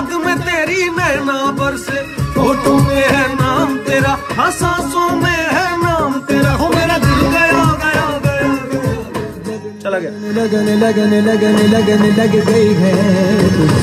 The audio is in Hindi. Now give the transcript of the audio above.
याद में तेरी नैना बरसे फ़ोटो में है नाम तेरा हाँ, हसासों में है नाम तेरा। हो मेरा दिल गया गया गया गया। चला गया। लगन लगन लगन लगन, लग गई है।